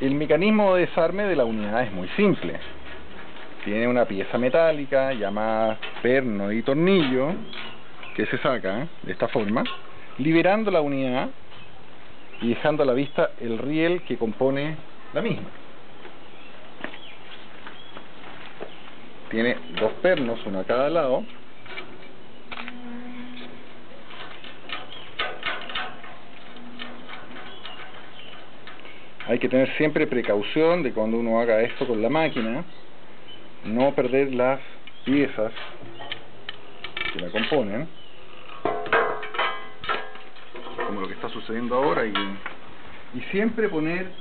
El mecanismo de desarme de la unidad es muy simple. Tiene una pieza metálica llamada perno y tornillo que se saca de esta forma, liberando la unidad y dejando a la vista el riel que compone la misma. Tiene dos pernos, uno a cada lado, hay que tener siempre precaución de cuando uno haga esto con la máquina no perder las piezas que la componen como lo que está sucediendo ahora y, siempre poner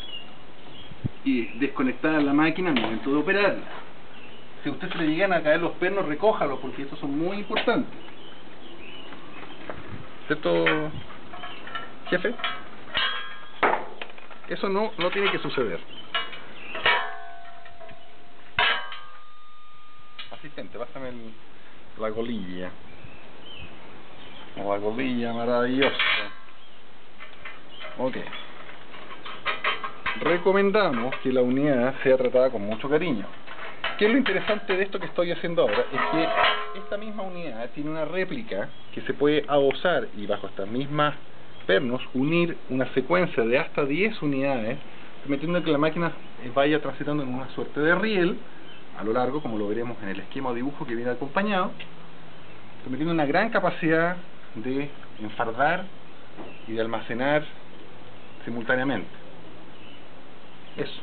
y desconectar la máquina al momento de operarla si a usted se le llegan a caer los pernos recójalos porque estos son muy importantes ¿cierto jefe? Eso no, no tiene que suceder. Asistente, pásame el, la golilla. La golilla maravillosa. Ok. Recomendamos que la unidad sea tratada con mucho cariño. ¿Qué es lo interesante de esto que estoy haciendo ahora? Es que esta misma unidad tiene una réplica que se puede abosar y bajo estas mismas unir una secuencia de hasta 10 unidades, permitiendo que la máquina vaya transitando en una suerte de riel a lo largo, como lo veremos en el esquema o dibujo que viene acompañado, permitiendo una gran capacidad de enfardar y de almacenar simultáneamente. Eso.